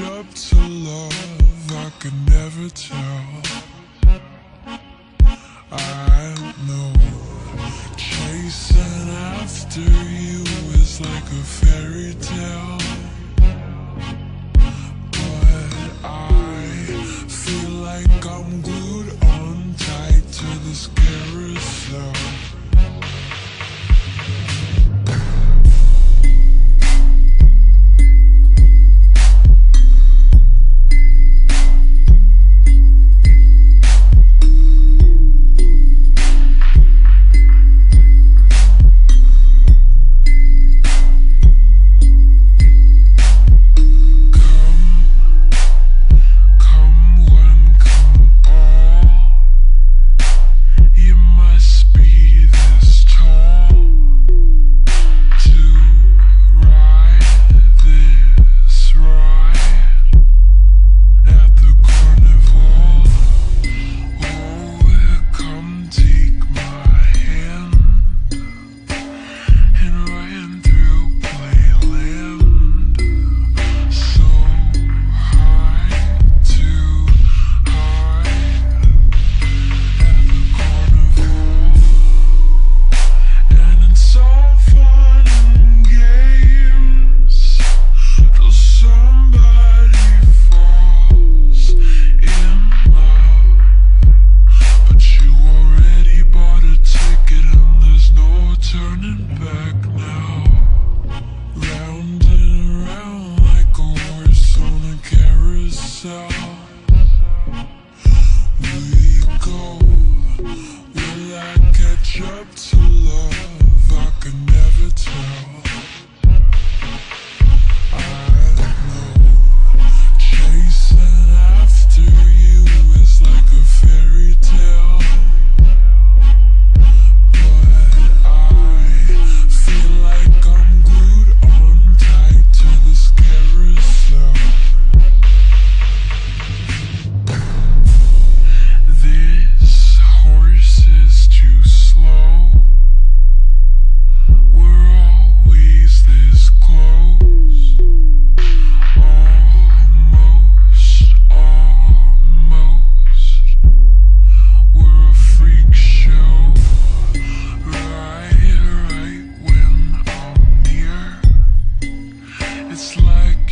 up to love? I could never tell.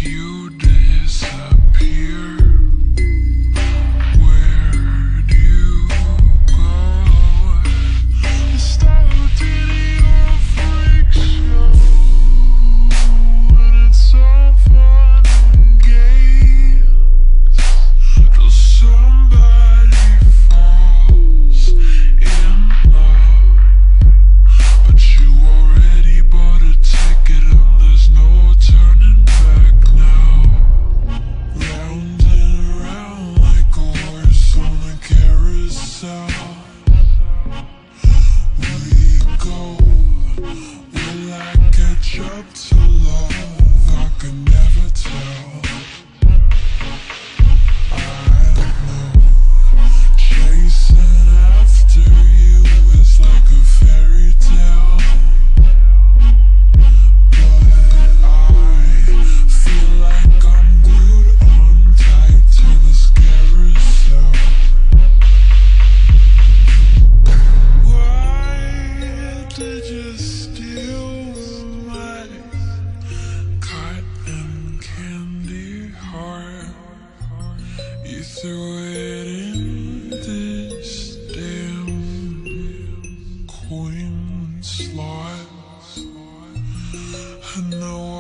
you disappear. nothing. doing this damn I know.